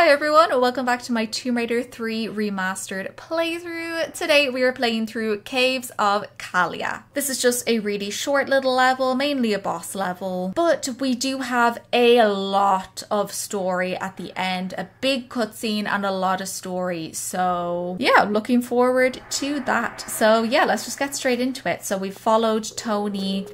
Hi everyone, welcome back to my Tomb Raider 3 remastered playthrough. Today we are playing through Caves of Kaliya. This is just a really short little level, mainly a boss level, but we do have a lot of story at the end, a big cutscene and a lot of story. So yeah, looking forward to that. So yeah, let's just get straight into it. So we followed Tony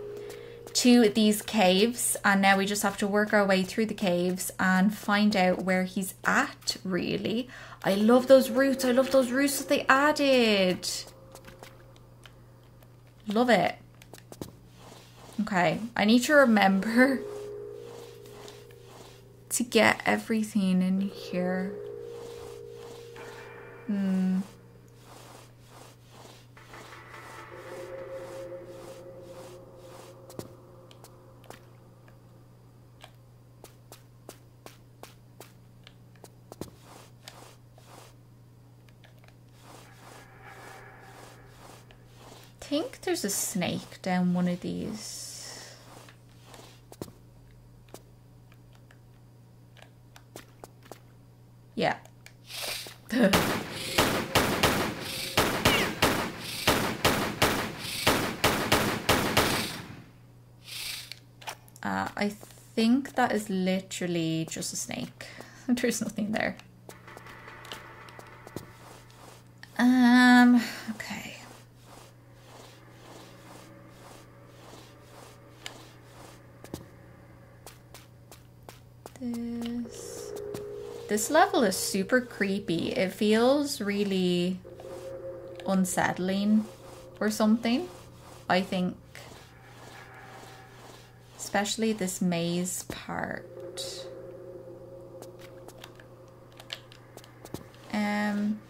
to these caves and now we just have to work our way through the caves and find out where he's at really. I love those roots. I love those roots that they added. Love it. Okay i need to remember to get everything in here. Hmm think there's a snake down one of these. Yeah. uh, I think that is literally just a snake. There's nothing there. Um, okay. This this level is super creepy. It feels really unsettling or something. I think especially this maze part. Um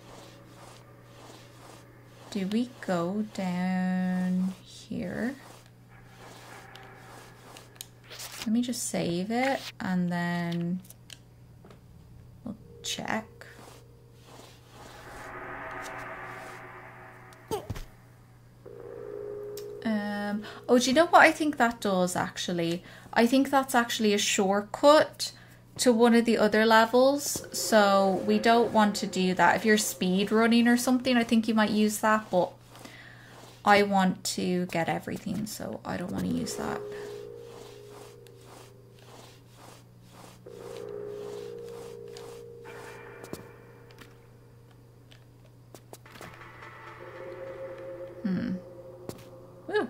do we go down here? Let me just save it and then we'll check. Um, oh, do you know what I think that does actually? I think that's actually a shortcut to one of the other levels. So we don't want to do that. If you're speed running or something, I think you might use that, but I want to get everything, so I don't want to use that. Hmm. Woo.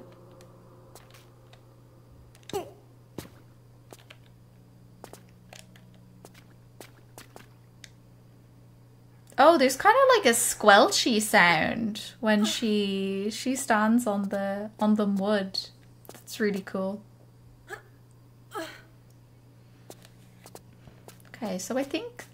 Oh, there's kind of like a squelchy sound when she she stands on the on the mud. That's really cool. Okay, so I think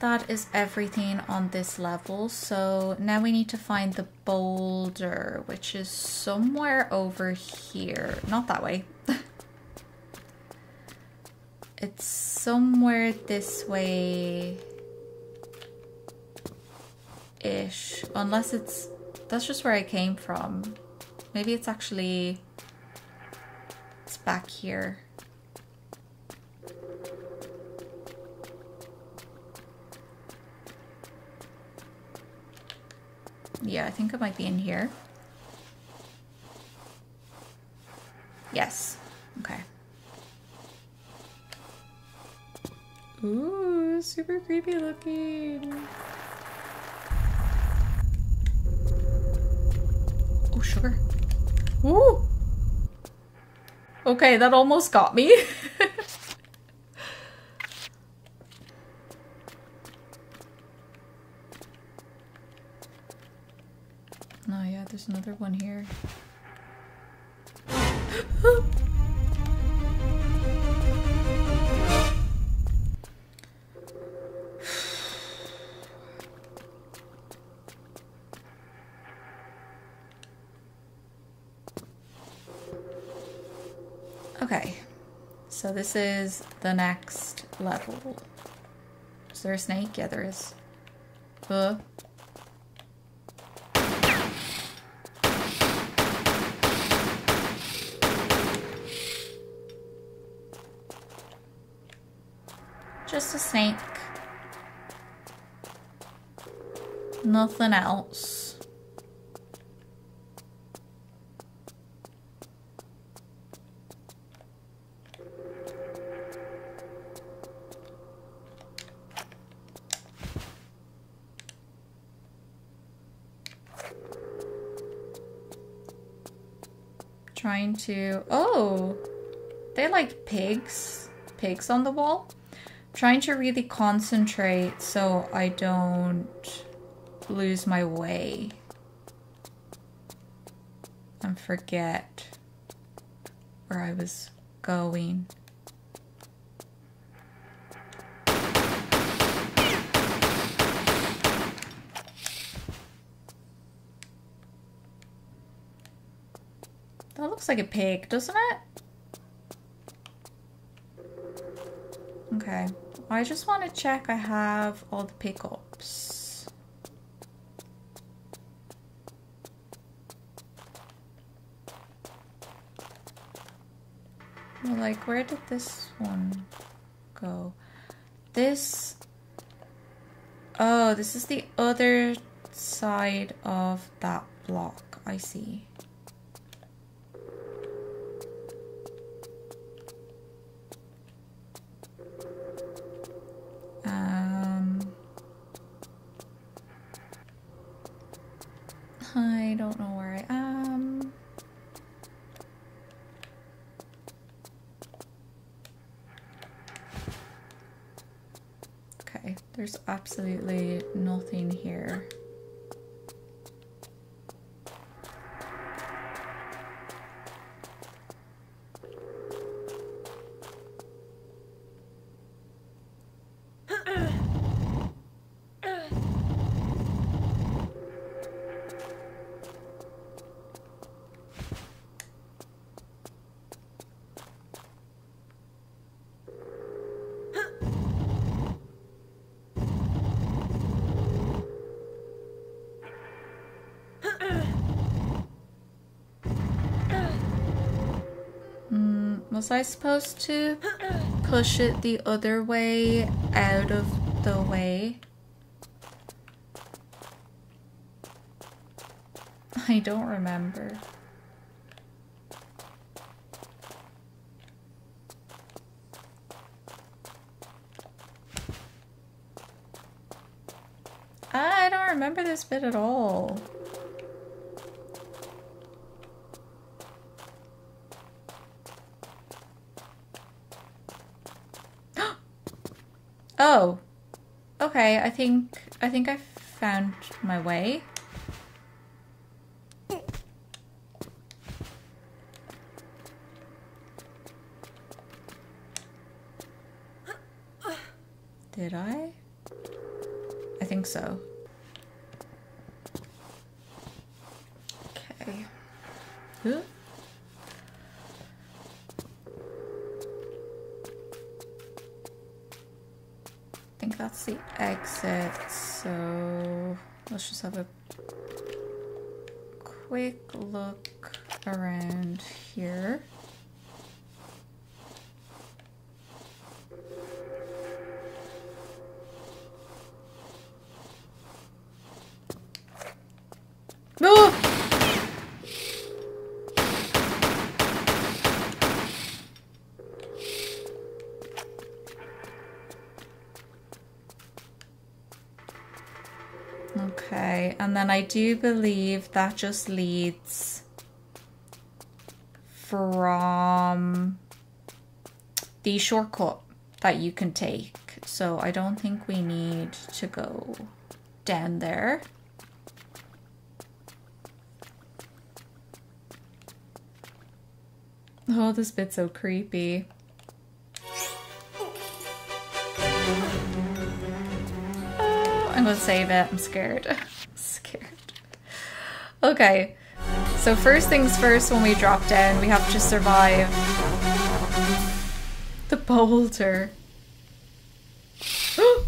that is everything on this level. So now we need to find the boulder, which is somewhere over here. Not that way. it's somewhere this way ish. Unless it's that's just where I came from. Maybe it's actually it's back here. Yeah, I think it might be in here. Yes. Okay. Ooh, super creepy looking. Oh, sugar. Ooh. Okay, that almost got me. Oh yeah, there's another one here. So this is the next level. Is there a snake? Yeah, there is. Huh. Just a snake. Nothing else. Trying to... Oh! They like pigs. Pigs on the wall. trying to really concentrate so I don't lose my way and forget where I was going. That looks like a pig, doesn't it? Okay, I just want to check I have all the pickups. like, where did this one go? This... Oh, this is the other side of that block. I see. Um... I don't know where I am. There's absolutely nothing here. I supposed to push it the other way out of the way? I don't remember. I don't remember this bit at all. Oh. Okay, I think I think I found my way. Did I? I think so. Okay. Ooh. That's the exit, so let's just have a quick look around here. And then I do believe that just leads from the shortcut that you can take. So I don't think we need to go down there. Oh, this bit's so creepy. Oh, I'm gonna save it. I'm scared. Okay. So first things first, when we drop down, we have to survive the boulder.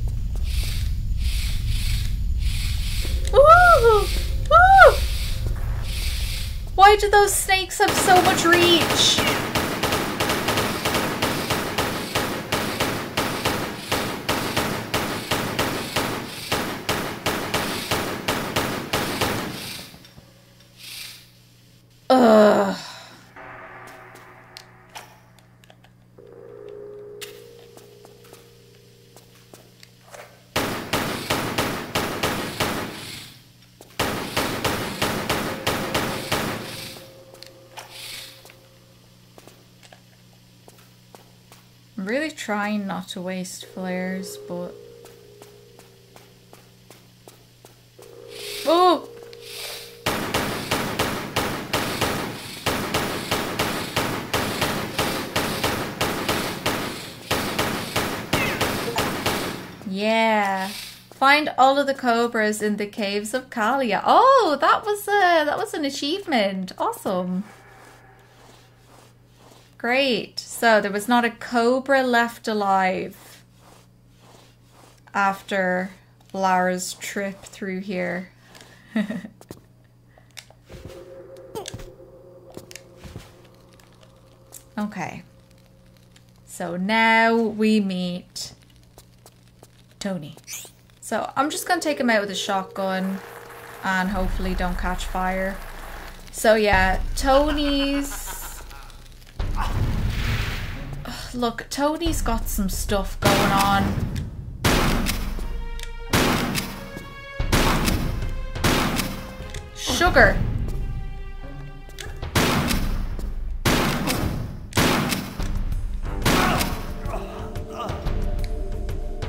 Why do those snakes have so much reach? Trying not to waste flares, but... Oh! Yeah. Find all of the cobras in the caves of Kaliya. Oh, that was a that was an achievement. Awesome. Great. So there was not a cobra left alive after Lara's trip through here. okay. So now we meet Tony. So I'm just going to take him out with a shotgun and hopefully don't catch fire. So yeah, Tony's... Look, Tony's got some stuff going on. Sugar.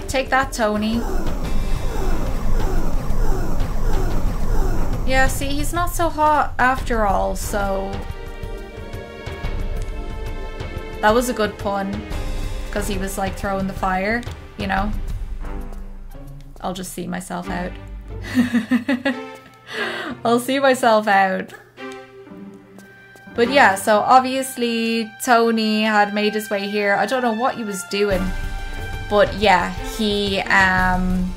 Take that, Tony. Yeah, see, he's not so hot after all, so... That was a good pun. Because he was, like, throwing the fire, you know? I'll just see myself out. I'll see myself out. But yeah, so obviously Tony had made his way here. I don't know what he was doing. But yeah, he um,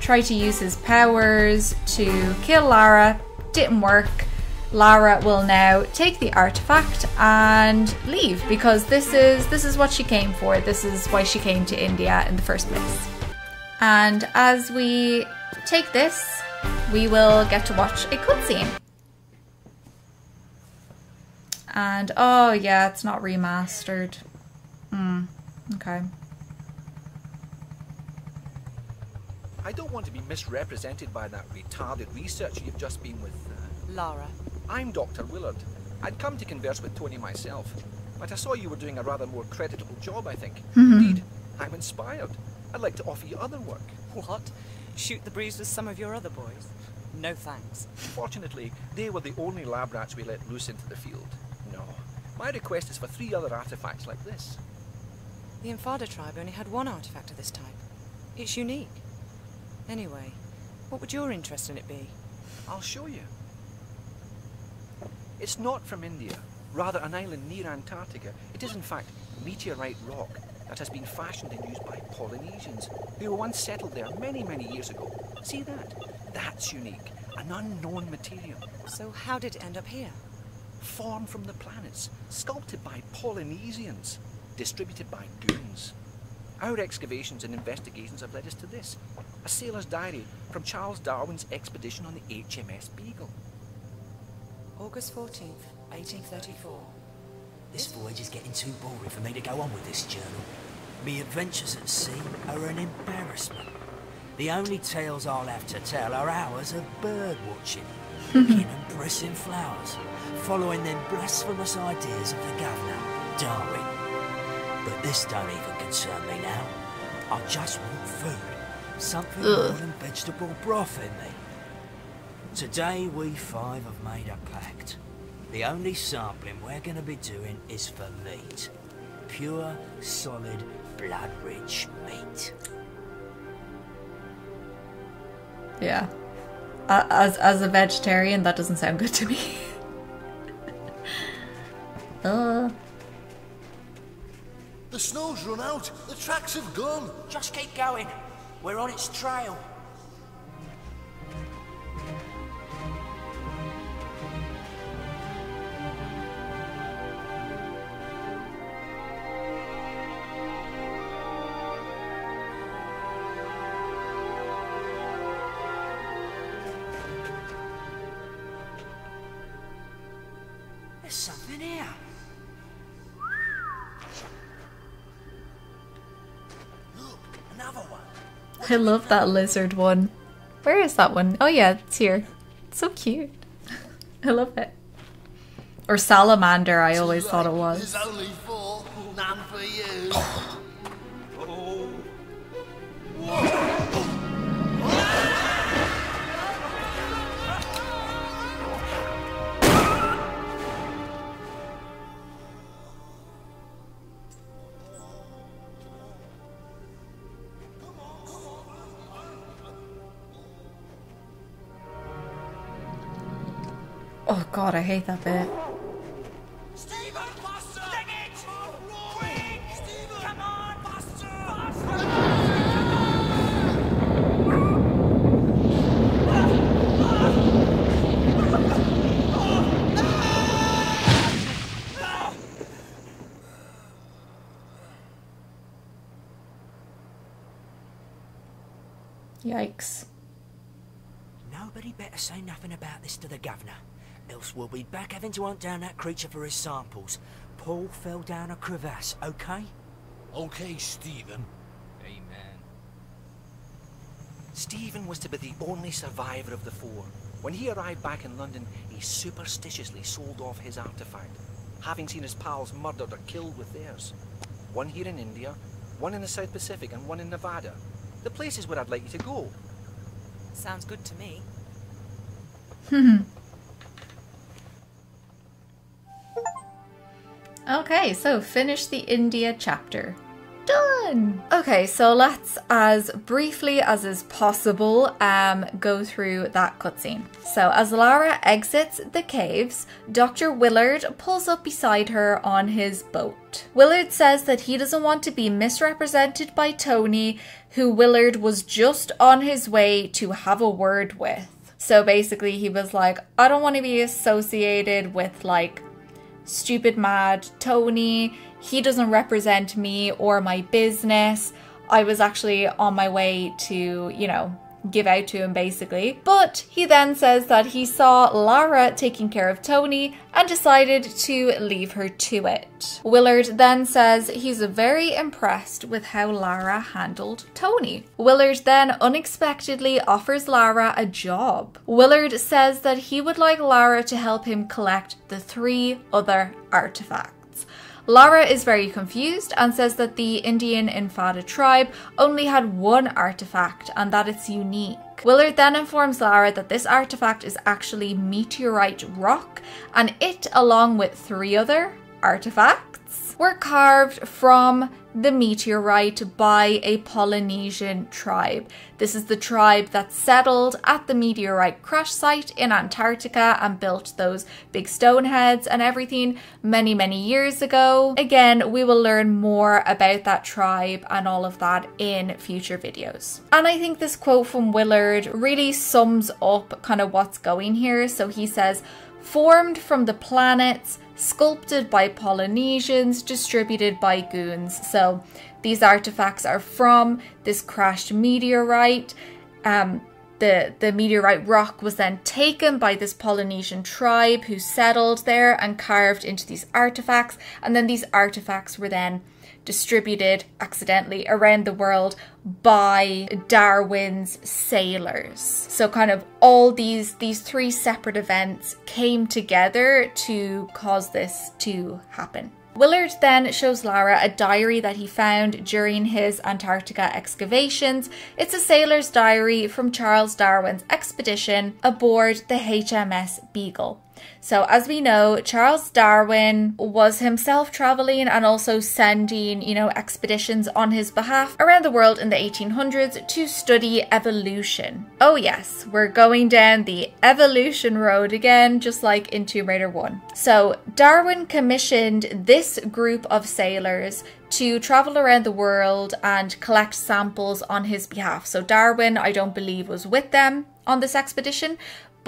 tried to use his powers to kill Lara. Didn't work. Lara will now take the artifact and leave because this is this is what she came for. This is why she came to India in the first place. And as we take this, we will get to watch a cutscene. And oh yeah, it's not remastered. Hmm. Okay. I don't want to be misrepresented by that retarded researcher you've just been with. Uh... Lara. I'm Dr. Willard. I'd come to converse with Tony myself, but I saw you were doing a rather more creditable job, I think. Mhm. Indeed, I'm inspired. I'd like to offer you other work. What? Shoot the breeze with some of your other boys? No thanks. Fortunately, they were the only lab rats we let loose into the field. No. My request is for three other artifacts like this. The Infada tribe only had one artifact of this type. It's unique. Anyway, what would your interest in it be? I'll show you. It's not from India, rather an island near Antarctica. It is in fact meteorite rock that has been fashioned and used by Polynesians who were once settled there many, many years ago. See that? That's unique. An unknown material. So how did it end up here? Formed from the planets, sculpted by Polynesians, distributed by goons. Our excavations and investigations have led us to this. A sailor's diary from Charles Darwin's expedition on the HMS Beagle. August 14th, 1834. This voyage is getting too boring for me to go on with this journal. Me adventures at sea are an embarrassment. The only tales I'll have to tell are hours of bird watching, looking and pressing flowers, following them blasphemous ideas of the governor, Darwin. But this don't even concern me now. I just want food, something Ugh. more than vegetable broth in me. Today we five have made a pact. The only sampling we're going to be doing is for meat. Pure, solid, blood-rich meat. Yeah. A- As as a vegetarian, that doesn't sound good to me. uh, The snow's run out. The tracks have gone. Just keep going. We're on its trail. There's something here. Look, another one. I love that lizard one. Where is that one? Oh yeah, it's here. It's so cute. I love it. Or salamander, I always thought it was. God, I hate that bit. Stephen! Faster! Dang it! Quick! Stephen! Come on, faster! Yikes. Nobody better say nothing about this to the governor, else we'll be back having to hunt down that creature for his samples. Paul fell down a crevasse, okay? Okay, Stephen. Amen. Stephen was to be the only survivor of the four. When he arrived back in London, he superstitiously sold off his artifact, having seen his pals murdered or killed with theirs. One here in India, one in the South Pacific, and one in Nevada. The places where I'd like you to go. Sounds good to me. Okay, so finish the India chapter. Done! Okay, so let's, as briefly as is possible, um, go through that cutscene. So, as Lara exits the caves, Dr. Willard pulls up beside her on his boat. Willard says that he doesn't want to be misrepresented by Tony, who Willard was just on his way to have a word with. So basically, he was like, I don't want to be associated with like stupid mad Tony. He doesn't represent me or my business. I was actually on my way to, you know, give out to him basically. But he then says that he saw Lara taking care of Tony and decided to leave her to it. Willard then says he's very impressed with how Lara handled Tony. Willard then unexpectedly offers Lara a job. Willard says that he would like Lara to help him collect the three other artifacts. Lara is very confused and says that the Indian Infada tribe only had one artifact and that it's unique. Willard then informs Lara that this artifact is actually meteorite rock and it, along with three other artifacts, were carved from the meteorite by a Polynesian tribe. This is the tribe that settled at the meteorite crash site in Antarctica and built those big stone heads and everything many, many years ago. Again, we will learn more about that tribe and all of that in future videos. And I think this quote from Willard really sums up kind of what's going here. So he says, formed from the planets sculpted by Polynesians, distributed by goons. So these artifacts are from this crashed meteorite. Um, the, the meteorite rock was then taken by this Polynesian tribe who settled there and carved into these artifacts. And then these artifacts were then distributed accidentally around the world by Darwin's sailors. So kind of all these these three separate events came together to cause this to happen. Willard then shows Lara a diary that he found during his Antarctica excavations. It's a sailor's diary from Charles Darwin's expedition aboard the HMS Beagle. So, as we know, Charles Darwin was himself traveling and also sending, you know, expeditions on his behalf around the world in the 1800s to study evolution. Oh, yes, we're going down the evolution road again, just like in Tomb Raider 1. So, Darwin commissioned this group of sailors to travel around the world and collect samples on his behalf. So, Darwin, I don't believe, was with them on this expedition,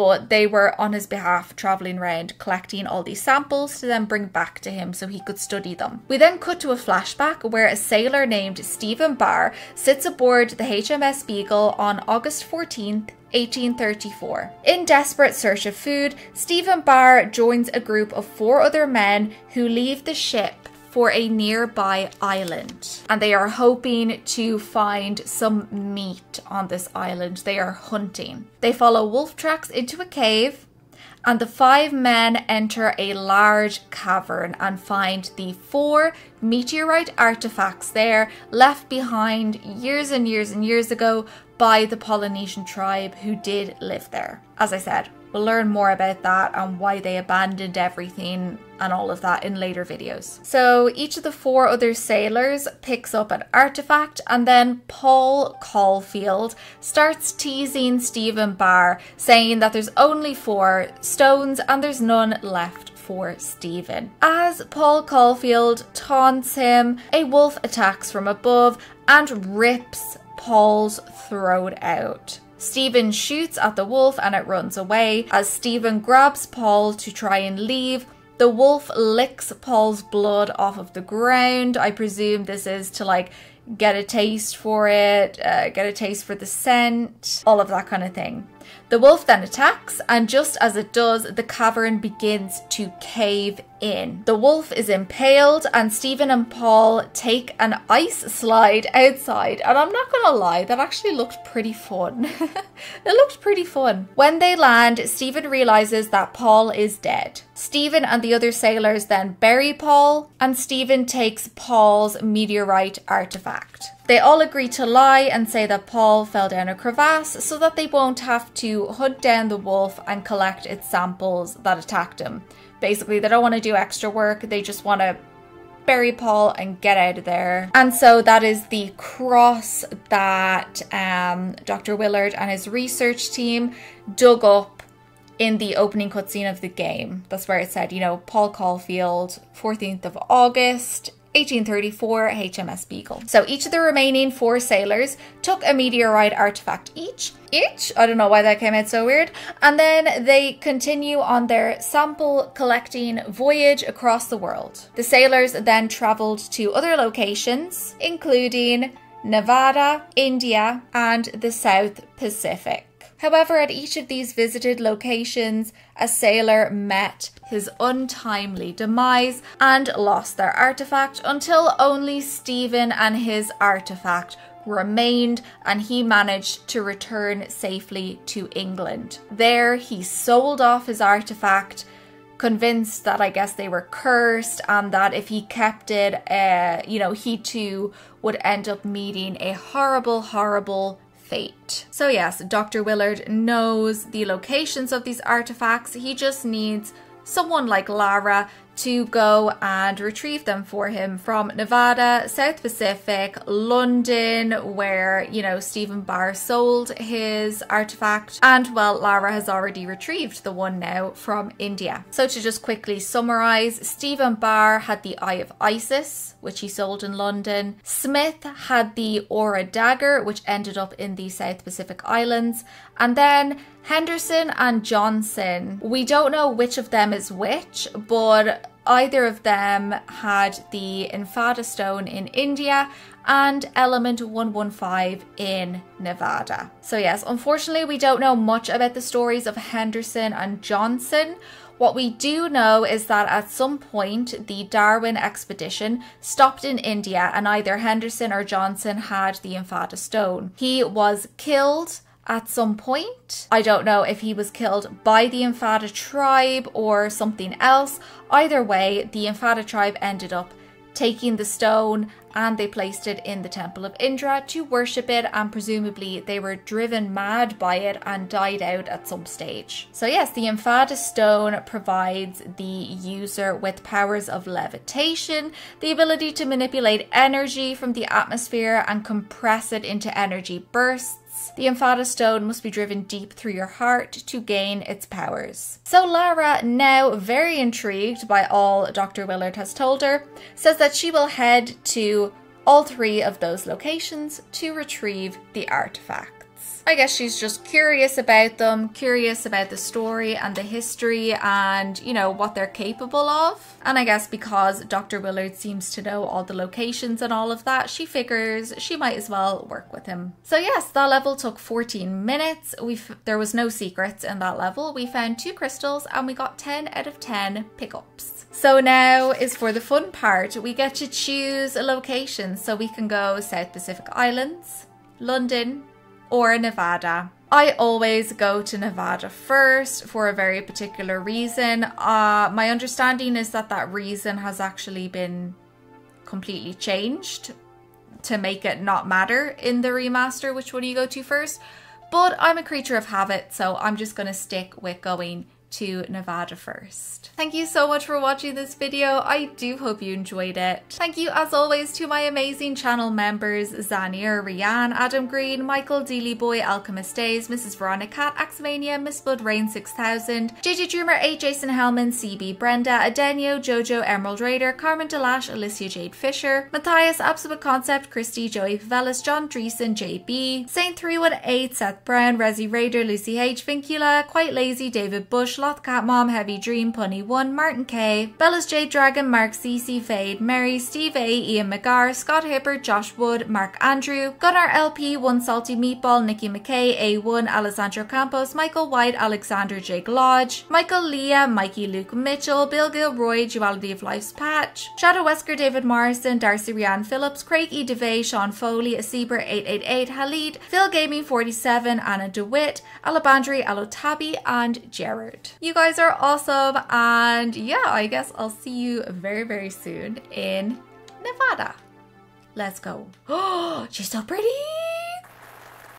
but they were on his behalf traveling around collecting all these samples to then bring back to him so he could study them. We then cut to a flashback where a sailor named Stephen Barr sits aboard the HMS Beagle on August 14th. 1834. In desperate search of food, Stephen Barr joins a group of four other men who leave the ship for a nearby island. And they are hoping to find some meat on this island. They are hunting. They follow wolf tracks into a cave. And the five men enter a large cavern and find the four meteorite artifacts there left behind years and years and years ago by the Polynesian tribe who did live there. As I said, We'll learn more about that and why they abandoned everything and all of that in later videos. So each of the four other sailors picks up an artifact and then Paul Caulfield starts teasing Stephen Barr saying that there's only four stones and there's none left for Stephen. As Paul Caulfield taunts him, a wolf attacks from above and rips Paul's throat out. Stephen shoots at the wolf and it runs away. As Stephen grabs Paul to try and leave, the wolf licks Paul's blood off of the ground. I presume this is to like get a taste for it, uh, get a taste for the scent, all of that kind of thing. The wolf then attacks, and just as it does, the cavern begins to cave in. The wolf is impaled, and Stephen and Paul take an ice slide outside. And I'm not gonna lie, that actually looked pretty fun. it looked pretty fun. When they land, Stephen realizes that Paul is dead. Stephen and the other sailors then bury Paul, and Stephen takes Paul's meteorite artifact. They all agree to lie and say that Paul fell down a crevasse so that they won't have to hunt down the wolf and collect its samples that attacked him. Basically, they don't want to do extra work, they just want to bury Paul and get out of there. And so that is the cross that um, Dr. Willard and his research team dug up in the opening cutscene of the game. That's where it said, you know, Paul Caulfield, 14th of August, 1834 HMS Beagle. So each of the remaining four sailors took a meteorite artifact each. Each? I don't know why that came out so weird. And then they continue on their sample collecting voyage across the world. The sailors then travelled to other locations, including Nevada, India, and the South Pacific. However, at each of these visited locations, a sailor met his untimely demise and lost their artifact until only Stephen and his artifact remained and he managed to return safely to England. There, he sold off his artifact convinced that I guess they were cursed and that if he kept it, uh, you know, he too would end up meeting a horrible, horrible fate. So, yes, Dr. Willard knows the locations of these artifacts. He just needs someone like Lara to go and retrieve them for him from Nevada, South Pacific, London, where, you know, Stephen Barr sold his artifact. And well, Lara has already retrieved the one now from India. So to just quickly summarize, Stephen Barr had the Eye of Isis, which he sold in London. Smith had the Ora Dagger, which ended up in the South Pacific Islands. And then Henderson and Johnson, we don't know which of them is which, but either of them had the Infada Stone in India and Element 115 in Nevada. So, yes, unfortunately, we don't know much about the stories of Henderson and Johnson. What we do know is that at some point the Darwin expedition stopped in India and either Henderson or Johnson had the Infada stone. He was killed at some point. I don't know if he was killed by the Infada tribe or something else. Either way, the Infada tribe ended up taking the stone and they placed it in the temple of Indra to worship it and presumably they were driven mad by it and died out at some stage. So yes, the Infada stone provides the user with powers of levitation, the ability to manipulate energy from the atmosphere and compress it into energy bursts the Infada stone must be driven deep through your heart to gain its powers. So Lara, now very intrigued by all Dr. Willard has told her, says that she will head to all three of those locations to retrieve the artifact. I guess she's just curious about them, curious about the story and the history and, you know, what they're capable of. And I guess because Dr. Willard seems to know all the locations and all of that, she figures she might as well work with him. So yes, that level took 14 minutes. We there was no secrets in that level. We found two crystals and we got 10 out of 10 pickups. So now is for the fun part. We get to choose a location so we can go South Pacific Islands, London, or Nevada. I always go to Nevada first for a very particular reason. Uh, my understanding is that that reason has actually been completely changed to make it not matter in the remaster which one you go to first. But I'm a creature of habit, so I'm just going to stick with going to Nevada first. Thank you so much for watching this video. I do hope you enjoyed it. Thank you as always to my amazing channel members Zanier, Rianne, Adam Green, Michael, Dealey Boy, Alchemist Days, Mrs. Veronica Cat, Axmania, Miss Blood Rain 6000, JJ Dreamer 8, Jason Hellman, CB Brenda, Adenio, Jojo, Emerald Raider, Carmen Delash, Alicia Jade Fisher, Matthias, Absolute Concept, Christy, Joey Favelis, John Dreesen, JB, Saint 318, Seth Brown, Resi Raider, Lucy H, Vincula, Quite Lazy, David Bush, Sloth Cat Mom, Heavy Dream, Punny 1, Martin K, Bella's Jade Dragon, Mark CC Fade, Mary, Steve A, Ian McGar, Scott Hibbert, Josh Wood, Mark Andrew, Gunnar LP, One Salty Meatball, Nikki McKay, A1, Alessandro Campos, Michael White, Alexander Jake Lodge, Michael Leah, Mikey Luke Mitchell, Bill Gilroy, Duality of Life's Patch, Shadow Wesker, David Morrison, Darcy Rianne Phillips, Craig E. DeVay, Sean Foley, Asibra 888, Halid, Phil Gaming 47, Anna DeWitt, Alabandri, Alotabi, and Jared. You guys are awesome, and yeah, I guess I'll see you very, very soon in Nevada. Let's go. Oh, she's so pretty!